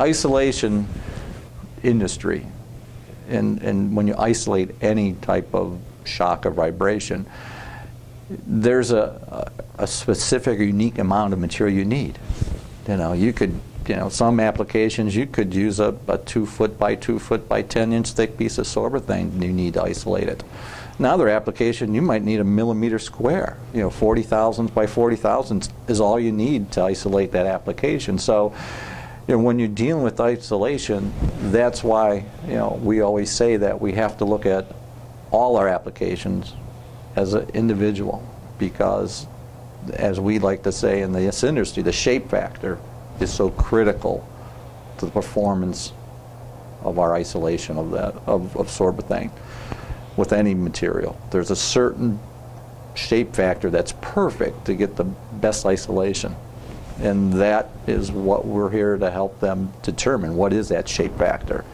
isolation industry, and, and when you isolate any type of shock or vibration, there's a, a specific unique amount of material you need. You know, you could, you know, some applications you could use a, a two foot by two foot by 10 inch thick piece of Sorbothane and you need to isolate it. Another application, you might need a millimeter square. You know, 40 thousandths by 40 thousandths is all you need to isolate that application. So, know, when you're dealing with isolation, that's why, you know, we always say that we have to look at all our applications as an individual because as we like to say in this industry, the shape factor is so critical to the performance of our isolation of that of, of Sorbothane with any material. There's a certain shape factor that's perfect to get the best isolation. And that is what we're here to help them determine. What is that shape factor?